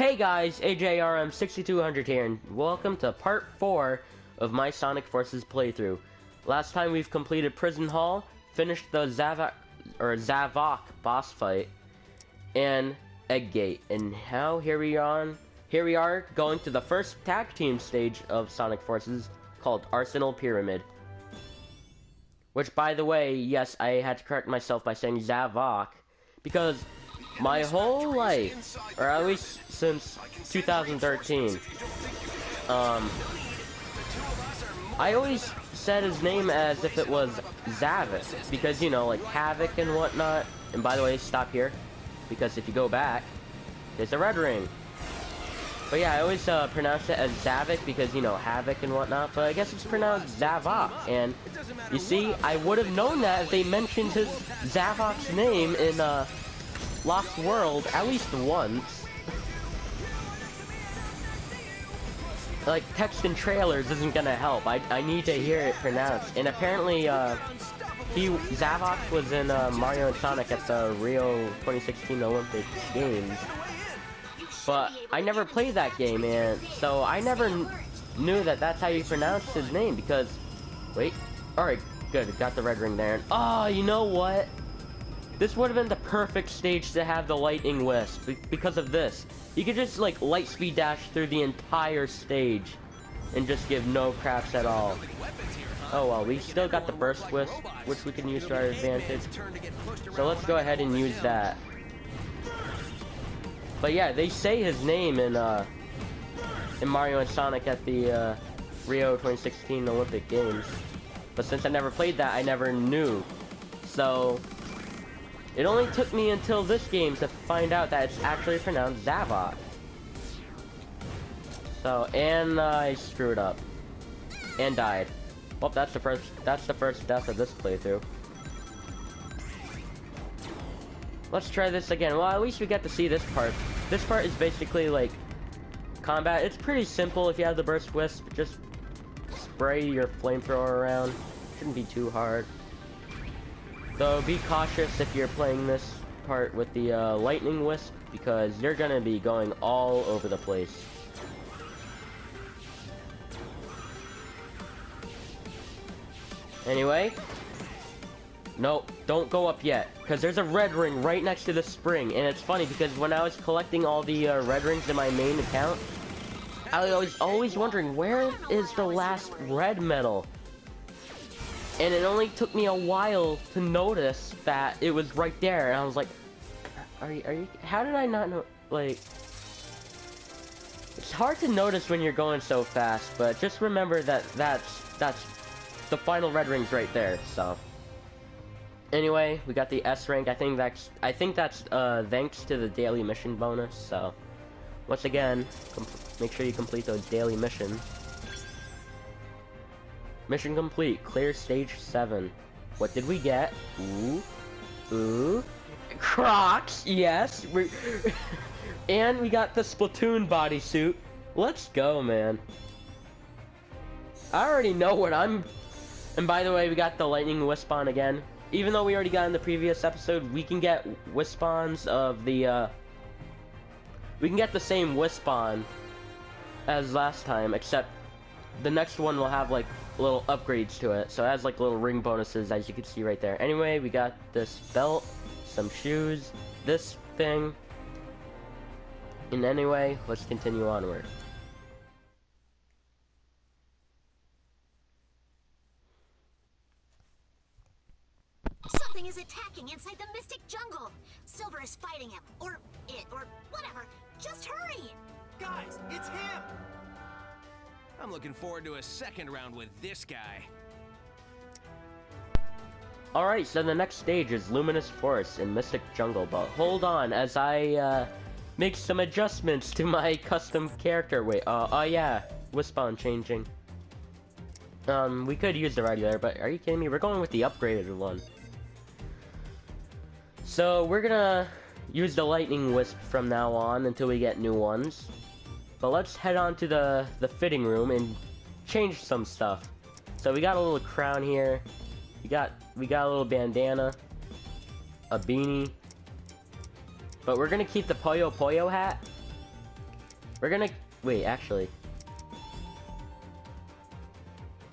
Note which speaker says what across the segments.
Speaker 1: Hey guys, AJRM6200 here, and welcome to part 4 of my Sonic Forces playthrough. Last time we've completed Prison Hall, finished the Zavok, or Zavok boss fight, and Egg Gate, and now here we are, here we are going to the first tag team stage of Sonic Forces, called Arsenal Pyramid. Which, by the way, yes, I had to correct myself by saying Zavok, because my whole life, or at least since 2013, um, I always said his name as if it was Zavok, because, you know, like Havoc and whatnot. And by the way, stop here, because if you go back, there's a red ring. But yeah, I always uh, pronounce it as Zavok because, you know, Havoc and whatnot, but I guess it's pronounced Zavok. And you see, I would have known that if they mentioned his Zavok's name in, uh, Lost World at least once. like, text and trailers isn't gonna help. I, I need to hear it pronounced. And apparently, uh, he, Zavok was in uh, Mario and Sonic at the Rio 2016 Olympic Games. But I never played that game, and so I never knew that that's how you pronounced his name, because... Wait. Alright, good. Got the red ring there. And, oh, you know what? This would have been the perfect stage to have the Lightning Wisp, because of this. You could just, like, light speed dash through the entire stage, and just give no craps at all. Oh well, we still got the Burst Wisp, which we can use to our advantage. So let's go ahead and use that. But yeah, they say his name in, uh, in Mario and Sonic at the, uh, Rio 2016 Olympic Games. But since I never played that, I never knew. So, it only took me until this game to find out that it's actually pronounced Zavok. So, and uh, I screwed up. And died. Well, that's the first, that's the first death of this playthrough. Let's try this again. Well, at least we get to see this part. This part is basically like combat. It's pretty simple if you have the burst wisp. Just spray your flamethrower around. Shouldn't be too hard. Though be cautious if you're playing this part with the uh, lightning wisp because you're gonna be going all over the place. Anyway, no, don't go up yet, because there's a red ring right next to the spring, and it's funny because when I was collecting all the uh, red rings in my main account, I was always wondering, where is the last red medal? And it only took me a while to notice that it was right there, and I was like, are you, are you, how did I not know, like, it's hard to notice when you're going so fast, but just remember that that's, that's, the final red ring's right there, so. Anyway, we got the S rank. I think that's I think that's uh, thanks to the daily mission bonus. So, once again, make sure you complete those daily missions. Mission complete. Clear stage seven. What did we get? Ooh, ooh, Crocs. Yes, we and we got the Splatoon bodysuit. Let's go, man. I already know what I'm. And by the way, we got the lightning wisp on again even though we already got in the previous episode, we can get Wispons of the, uh, we can get the same Wispon as last time, except the next one will have, like, little upgrades to it. So it has, like, little ring bonuses, as you can see right there. Anyway, we got this belt, some shoes, this thing. And anyway, let's continue onward.
Speaker 2: Something is attacking inside the Mystic Jungle. Silver is fighting him, or it, or whatever. Just hurry!
Speaker 3: Guys, it's him! I'm looking forward to a second round with this guy.
Speaker 1: Alright, so the next stage is Luminous Forest in Mystic Jungle, but hold on as I, uh, make some adjustments to my custom character. Wait, uh, oh yeah, Wispon changing. Um, we could use the regular, but are you kidding me? We're going with the upgraded one. So we're gonna use the lightning wisp from now on until we get new ones. But let's head on to the, the fitting room and change some stuff. So we got a little crown here. We got we got a little bandana. A beanie. But we're gonna keep the Puyo Puyo hat. We're gonna... Wait, actually.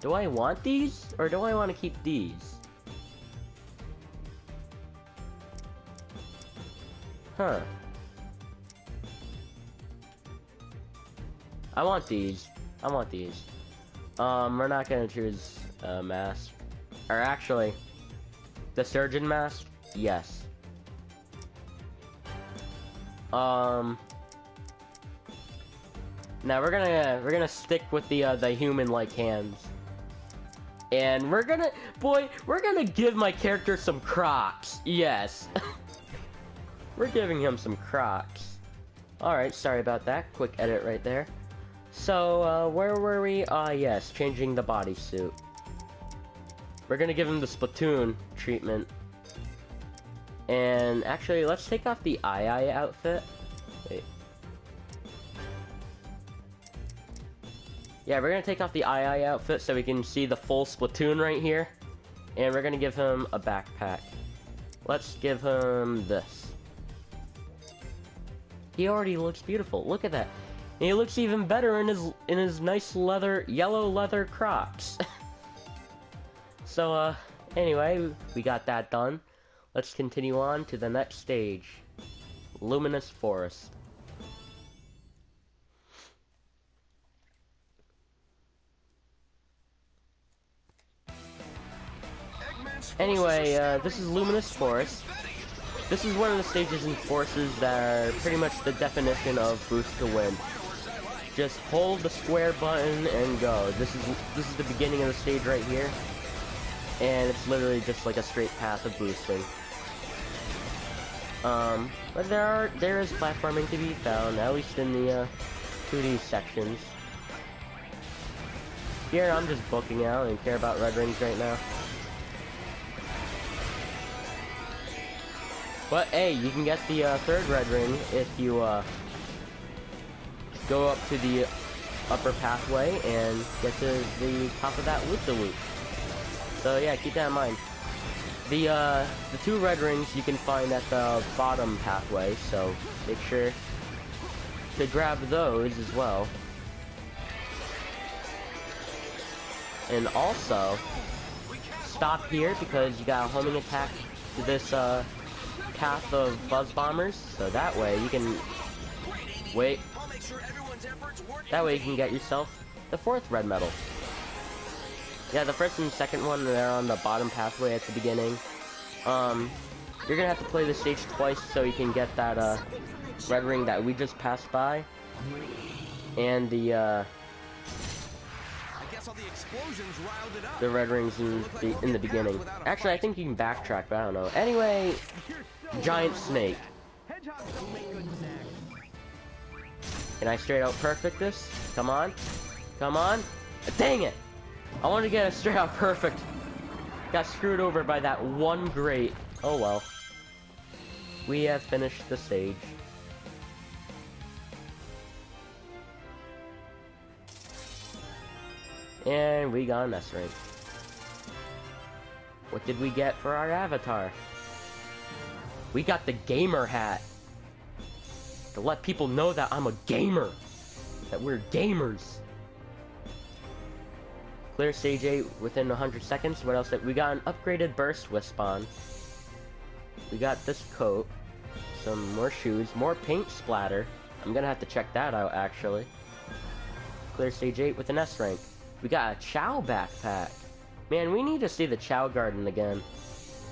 Speaker 1: Do I want these? Or do I want to keep these? Huh. I want these. I want these. Um, we're not gonna choose a mask. Or actually, the surgeon mask? Yes. Um. Now we're gonna we're gonna stick with the uh, the human-like hands, and we're gonna boy we're gonna give my character some Crocs. Yes, we're giving him some Crocs. All right, sorry about that. Quick edit right there. So uh, where were we? Ah, yes, changing the bodysuit. We're gonna give him the Splatoon treatment. And actually, let's take off the Ai outfit. Wait. Yeah, we're gonna take off the Ai outfit so we can see the full Splatoon right here. And we're gonna give him a backpack. Let's give him this. He already looks beautiful. Look at that. And he looks even better in his in his nice leather yellow leather Crocs. so uh anyway, we got that done. Let's continue on to the next stage. Luminous Forest. Anyway, uh, this is Luminous Forest. This is one of the stages in Forces that are pretty much the definition of boost to win. Just hold the square button and go. This is this is the beginning of the stage right here. And it's literally just like a straight path of boosting. Um, but there are there is platforming to be found, at least in the uh, 2D sections. Here I'm just booking out and care about red rings right now. But hey, you can get the uh, third red ring if you uh, go up to the upper pathway and get to the top of that loop-the-loop. -loop. So yeah, keep that in mind. The uh, the two red rings you can find at the bottom pathway, so make sure to grab those as well. And also, stop here because you got a homing attack to this uh, path of buzz bombers, so that way you can wait. That way you can get yourself the fourth red medal. Yeah, the first and second one, they're on the bottom pathway at the beginning. Um, you're gonna have to play the stage twice so you can get that, uh, red ring that we just passed by. And the, uh, the red rings in the, in the beginning. Actually, I think you can backtrack, but I don't know. Anyway, giant snake. Can I straight out perfect this? Come on. Come on. Dang it! I wanted to get a straight out perfect. Got screwed over by that one great. Oh well. We have finished the stage. And we got an S rank. What did we get for our avatar? We got the gamer hat. To let people know that I'm a gamer. That we're gamers. Clear stage 8 within 100 seconds. What else? We got an upgraded burst Wispon. We got this coat. Some more shoes. More paint splatter. I'm gonna have to check that out, actually. Clear stage 8 with an S rank. We got a Chao backpack. Man, we need to see the Chao Garden again.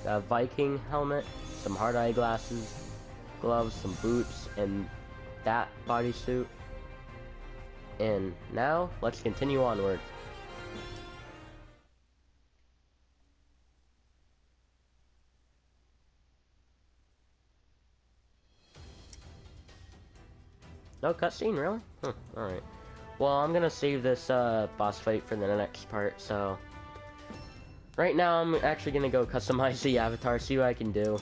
Speaker 1: A Viking helmet, some hard eye glasses, gloves, some boots, and that bodysuit. And now, let's continue onward. No cutscene, really? Huh, alright. Well, I'm gonna save this uh, boss fight for the next part, so... Right now, I'm actually gonna go customize the avatar, see what I can do.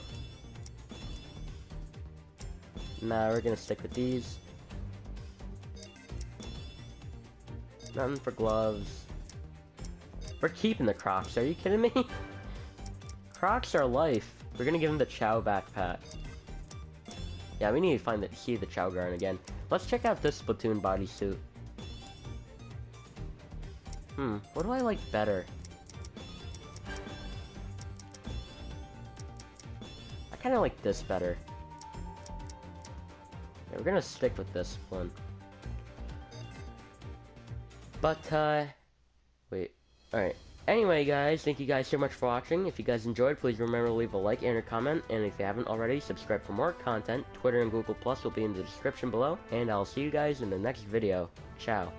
Speaker 1: Nah, we're gonna stick with these. Nothing for gloves. We're keeping the Crocs, are you kidding me? Crocs are life. We're gonna give him the Chao backpack. Yeah, we need to find the see the Chao Garden again. Let's check out this Splatoon bodysuit. Hmm, what do I like better? I kind of like this better. We're gonna stick with this one. But, uh... Wait. Alright. Anyway, guys, thank you guys so much for watching. If you guys enjoyed, please remember to leave a like and a comment. And if you haven't already, subscribe for more content. Twitter and Google Plus will be in the description below. And I'll see you guys in the next video. Ciao.